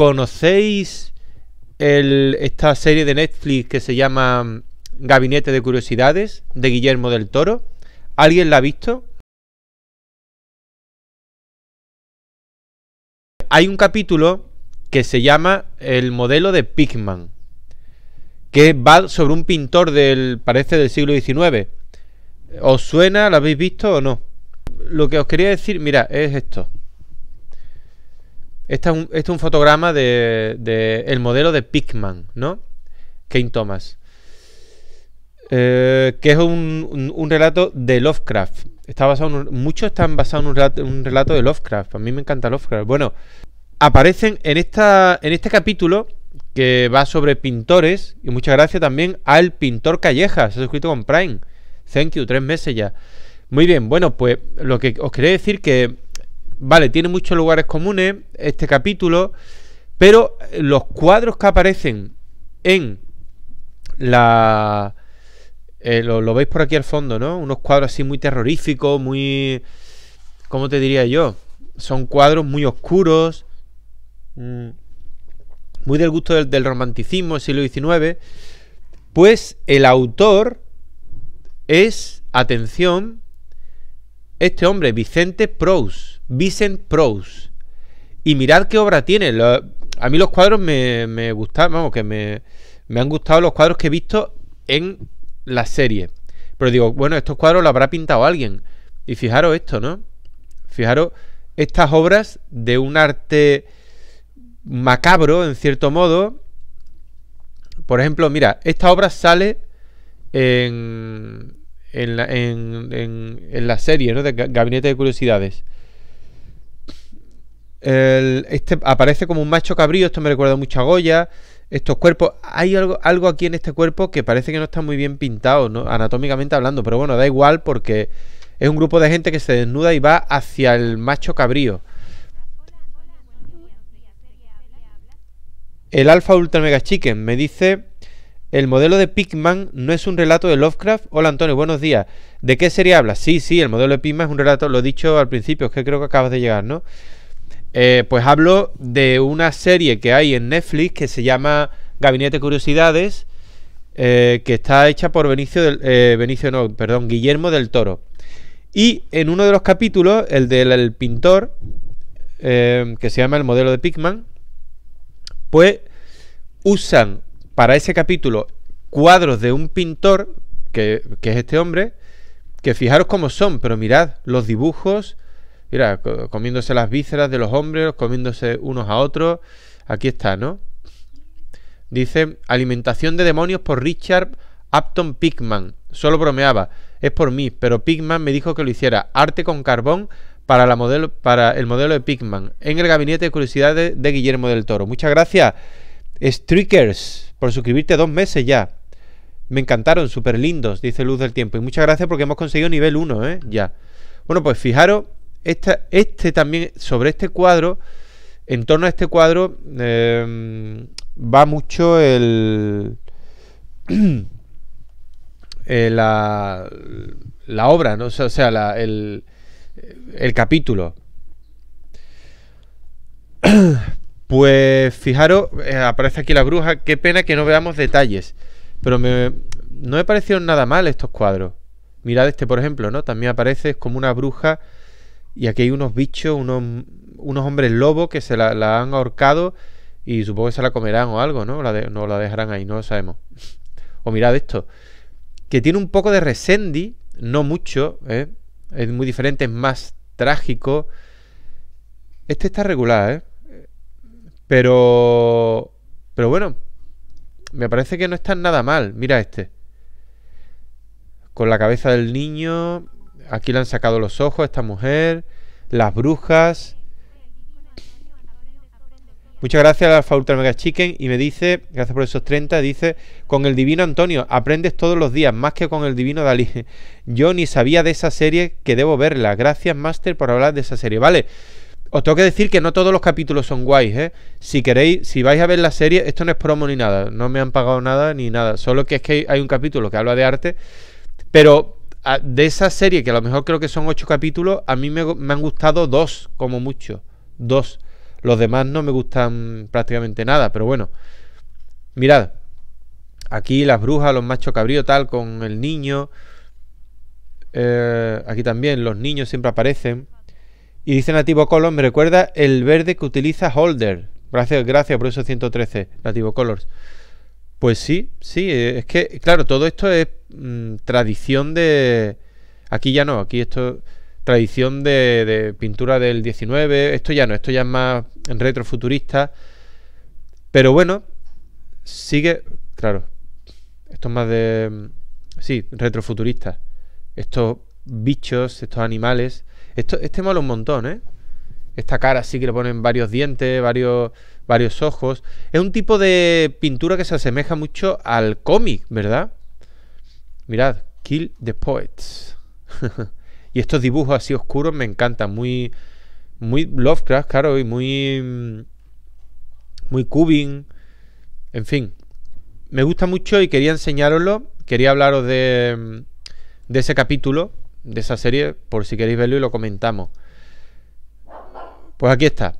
¿Conocéis esta serie de Netflix que se llama Gabinete de Curiosidades de Guillermo del Toro? ¿Alguien la ha visto? Hay un capítulo que se llama El modelo de Pigman, que va sobre un pintor del, parece, del siglo XIX. ¿Os suena? ¿Lo habéis visto o no? Lo que os quería decir, mira, es esto. Este es un, fotograma de, el modelo de Pigman, ¿no? Kane Thomas. Eh, que es un, relato de Lovecraft. Está basado en muchos están basados en un relato, de Lovecraft. A mí me encanta Lovecraft. Bueno, aparecen en, esta, en este capítulo que va sobre pintores. Y muchas gracias también al pintor Callejas. Se ha suscrito con Prime. Thank you, tres meses ya. Muy bien, bueno, pues lo que os quería decir que Vale, tiene muchos lugares comunes este capítulo, pero los cuadros que aparecen en la... Eh, lo, veis por aquí al fondo, ¿no? Unos cuadros así muy terroríficos, muy... ¿Cómo te diría yo? Son cuadros muy oscuros, mm, muy del gusto del, del romanticismo del siglo XIX. Pues el autor es, atención, este hombre, Vicente Prous. Vicent Prose. Y mirad qué obra tiene. a mí los cuadros me, me gustan, vamos, que me, me han gustado los cuadros que he visto en la serie. Pero digo, bueno, estos cuadros los habrá pintado alguien. Y fijaros esto, ¿no? Fijaros estas obras de un arte macabro, en cierto modo. Por ejemplo, mira, esta obra sale en, en, la, en, en la serie, ¿no? De Gabinete de Curiosidades este aparece como un macho cabrío, esto me recuerda mucho a Goya. Estos cuerpos, hay algo, algo aquí en este cuerpo que parece que no está muy bien pintado, ¿no? anatómicamente hablando, pero bueno, da igual porque es un grupo de gente que se desnuda y va hacia el macho cabrío. El Alpha Ultra Mega Chicken me dice: El modelo de Pigman no es un relato de Lovecraft. Hola Antonio, buenos días. ¿De qué serie habla? Sí, sí, el modelo de Pigman es un relato, lo he dicho al principio, es que creo que acabas de llegar, ¿no? Eh, pues hablo de una serie que hay en Netflix que se llama Gabinete de Curiosidades, eh, que está hecha por Benicio, del, eh, Benicio no, perdón, Guillermo del Toro. Y en uno de los capítulos, el del pintor, que se llama El modelo de Pigman, pues usan para ese capítulo cuadros de un pintor, que, que es este hombre, que fijaros cómo son, pero mirad los dibujos, Mira, comiéndose las vísceras de los hombres, comiéndose unos a otros. Aquí está, ¿no? Dice, alimentación de demonios por Richard Upton Pigman. Solo bromeaba. Es por mí, pero Pigman me dijo que lo hiciera. Arte con carbón para, la modelo, para el modelo de Pigman. En el gabinete de curiosidades de Guillermo del Toro. Muchas gracias, Streakers, por suscribirte dos meses ya. Me encantaron, súper lindos, dice Luz del Tiempo. Y muchas gracias porque hemos conseguido nivel 1, ¿eh? Ya. Bueno, pues fijaros este también, sobre este cuadro, en torno a este cuadro, em, va mucho el, eh, la, la, obra, ¿no? o sea, el, el capítulo. Pues fijaros, eh, aparece aquí la bruja. Qué pena que no veamos detalles. Pero me, no me parecieron nada mal estos cuadros. Mirad este, por ejemplo, ¿no? También aparece como una bruja y aquí hay unos bichos, unos, hombres lobos que se la, han ahorcado y supongo que se la comerán o algo, ¿no? La no la dejarán ahí, no lo sabemos. o mirad esto, que tiene un poco de resendi, no mucho, ¿eh? es muy diferente, es más trágico. Este está regular, ¿eh? Pero... Pero bueno, me parece que no está nada mal. Mira este. Con la cabeza del niño, Aquí le han sacado los ojos a esta mujer, las brujas. Muchas gracias a Alfa Ultra Mega Chicken y me dice, gracias por esos 30, dice, con el divino Antonio, aprendes todos los días, más que con el divino Dalí. Yo ni sabía de esa serie que debo verla. Gracias, Master, por hablar de esa serie. Vale, os tengo que decir que no todos los capítulos son guays, ¿eh? Si queréis, si vais a ver la serie, esto no es promo ni nada, no me han pagado nada ni nada, solo que es que hay un capítulo que habla de arte, pero de esa serie, que a lo mejor creo que son ocho capítulos, a mí me, han gustado dos, como mucho. Dos. Los demás no me gustan prácticamente nada, pero bueno. Mirad, aquí las brujas, los machos cabríos, tal, con el niño. Eh, aquí también los niños siempre aparecen. Y dice Nativo Colors, me recuerda el verde que utiliza Holder. Gracias, gracias por eso 113, Nativo Colors. Pues sí, sí, eh, es que, claro, todo esto es mm, tradición de... Aquí ya no, aquí esto tradición de, pintura del 19, esto ya no, esto ya es más retrofuturista. Pero bueno, sigue, claro, esto es más de... Mm, sí, retrofuturista. Estos bichos, estos animales. Esto, este mola un montón, ¿eh? Esta cara sí que le ponen varios dientes, varios, varios ojos. Es un tipo de pintura que se asemeja mucho al cómic, ¿verdad? Mirad, Kill the Poets. y estos dibujos así oscuros me encantan, muy, muy Lovecraft, claro, y muy, muy Cubing. En fin, me gusta mucho y quería enseñaroslo. Quería hablaros de, de ese capítulo, de esa serie, por si queréis verlo y lo comentamos. Pues aquí está.